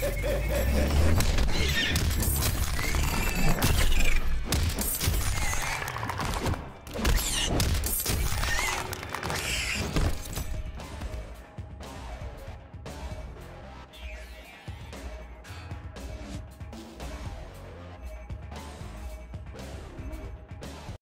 Ha ha ha ha!